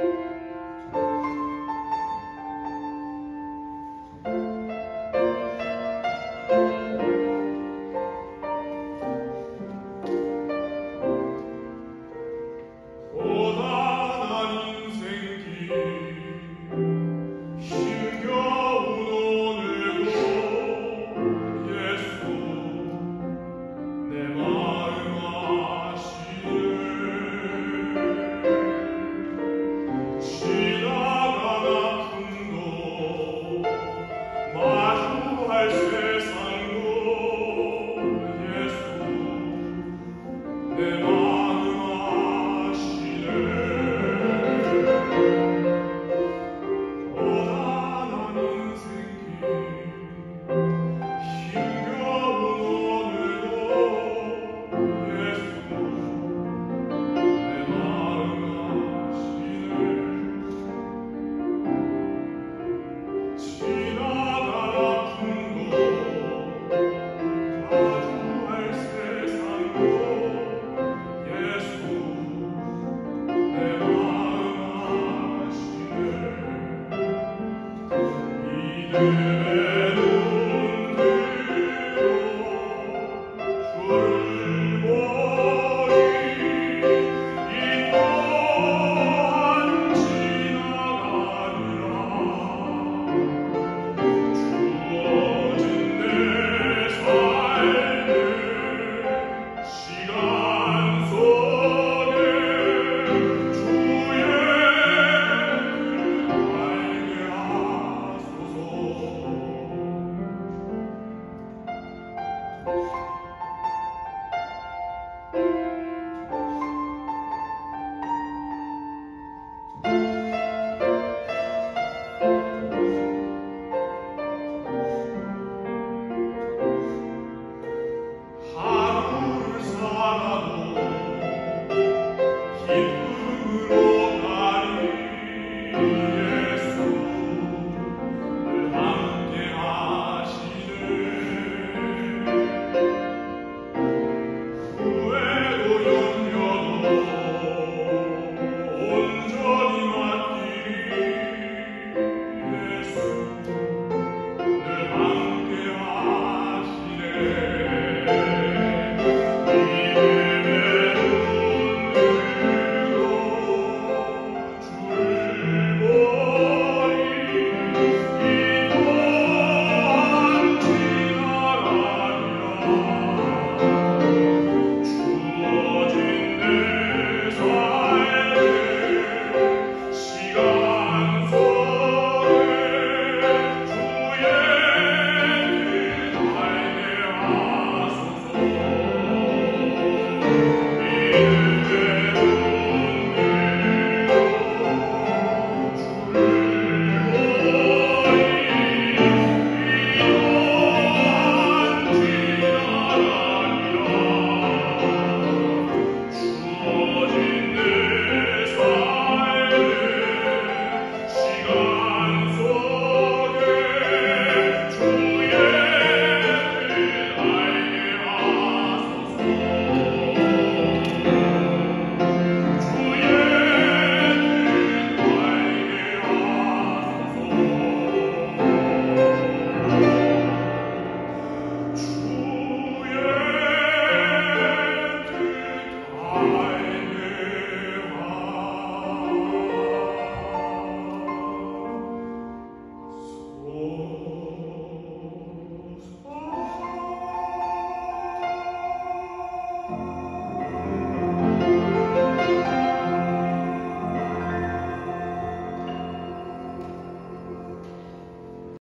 you She Amen.